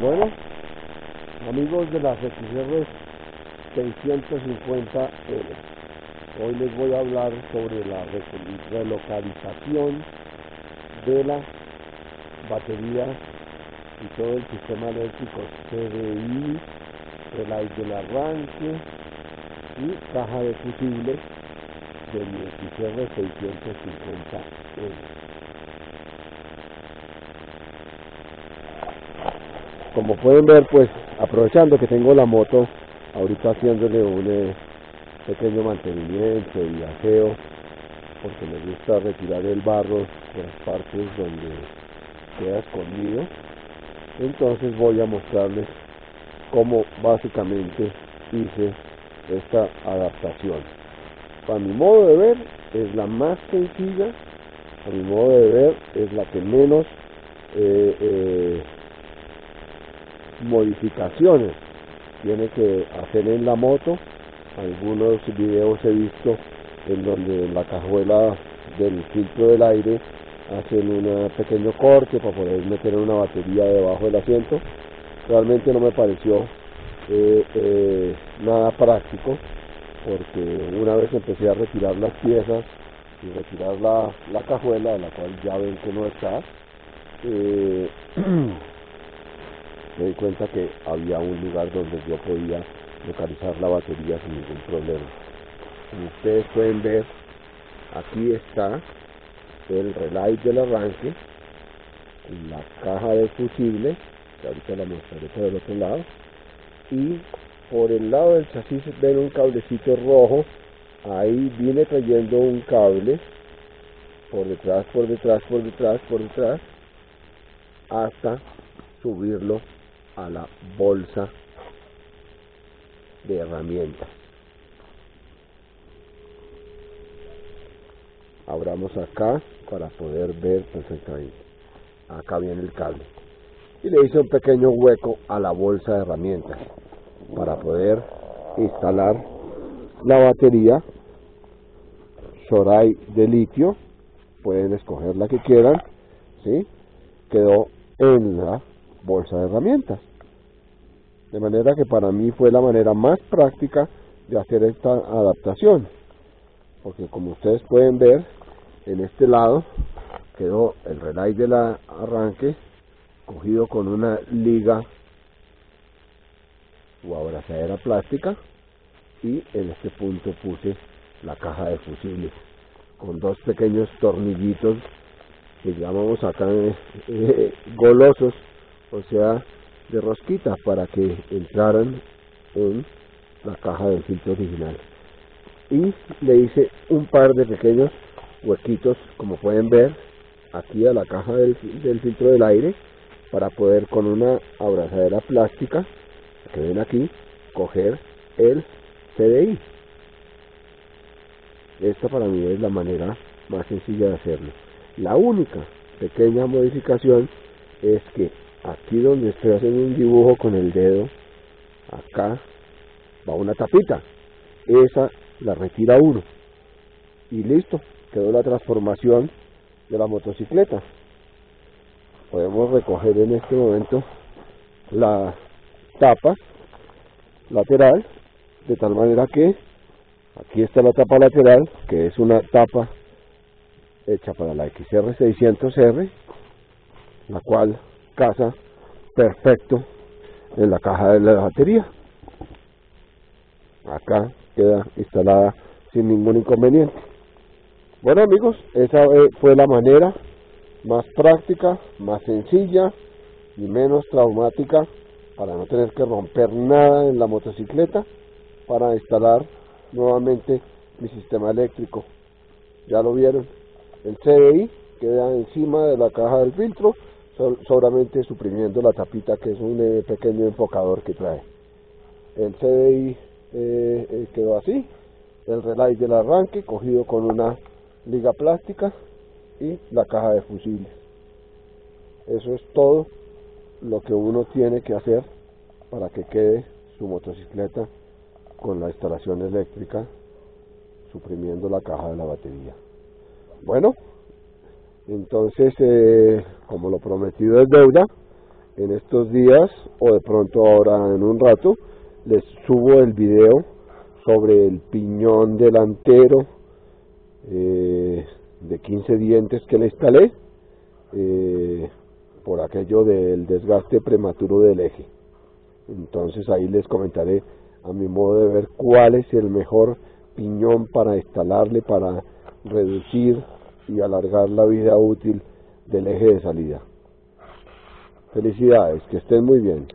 Bueno, amigos de las XR 650L, hoy les voy a hablar sobre la relocalización de la batería y todo el sistema eléctrico CDI, relay del arranque y caja de fusibles de mi XR 650L. Como pueden ver pues aprovechando que tengo la moto ahorita haciéndole un eh, pequeño mantenimiento y aseo porque me gusta retirar el barro de las partes donde queda escondido. Entonces voy a mostrarles cómo básicamente hice esta adaptación. A mi modo de ver es la más sencilla. A mi modo de ver es la que menos eh, eh, modificaciones. Tiene que hacer en la moto. Algunos videos he visto en donde en la cajuela del filtro del aire hacen un pequeño corte para poder meter una batería debajo del asiento. Realmente no me pareció eh, eh, nada práctico porque una vez empecé a retirar las piezas y retirar la, la cajuela la cual ya ven que no está eh, me di cuenta que había un lugar donde yo podía localizar la batería sin ningún problema. Como ustedes pueden ver, aquí está el relay del arranque, la caja de fusible, que ahorita la mostraré por el otro lado, y por el lado del chasis ven un cablecito rojo, ahí viene trayendo un cable, por detrás, por detrás, por detrás, por detrás, hasta subirlo a la bolsa de herramientas. Abramos acá para poder ver perfectamente. Acá viene el cable. Y le hice un pequeño hueco a la bolsa de herramientas para poder instalar la batería Shorai de litio. Pueden escoger la que quieran. ¿sí? Quedó en la bolsa de herramientas. De manera que para mí fue la manera más práctica de hacer esta adaptación. Porque como ustedes pueden ver, en este lado quedó el relay del arranque cogido con una liga o abrazadera plástica y en este punto puse la caja de fusibles con dos pequeños tornillitos que llamamos acá eh, golosos o sea, de rosquita para que entraran en la caja del filtro original. Y le hice un par de pequeños huequitos, como pueden ver, aquí a la caja del, filtro del aire, para poder con una abrazadera plástica, que ven aquí, coger el CDI. Esta para mí es la manera más sencilla de hacerlo. La única pequeña modificación es que aquí donde estoy haciendo un dibujo con el dedo, acá va una tapita, esa la retira uno y listo, quedó la transformación de la motocicleta. Podemos recoger en este momento la tapa lateral de tal manera que aquí está la tapa lateral que es una tapa hecha para la XR600R la cual casa perfecto en la caja de la batería. Acá queda instalada sin ningún inconveniente. Bueno amigos, esa fue la manera más práctica, más sencilla y menos traumática para no tener que romper nada en la motocicleta para instalar nuevamente mi sistema eléctrico. Ya lo vieron, el CDI queda encima de la caja del filtro solamente suprimiendo la tapita que es un eh, pequeño enfocador que trae. El CDI eh, eh, quedó así, el relay del arranque cogido con una liga plástica y la caja de fusibles. Eso es todo lo que uno tiene que hacer para que quede su motocicleta con la instalación eléctrica suprimiendo la caja de la batería. Bueno, entonces, eh, como lo prometido es deuda, en estos días o de pronto ahora en un rato les subo el video sobre el piñón delantero eh, de 15 dientes que le instalé eh, por aquello del desgaste prematuro del eje. Entonces ahí les comentaré a mi modo de ver cuál es el mejor piñón para instalarle para reducir y alargar la vida útil del eje de salida. Felicidades, que estén muy bien.